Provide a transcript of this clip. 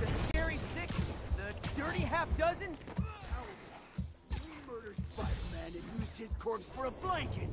The scary six? The dirty half dozen? We murdered Spider-Man and used his corpse for a blanket.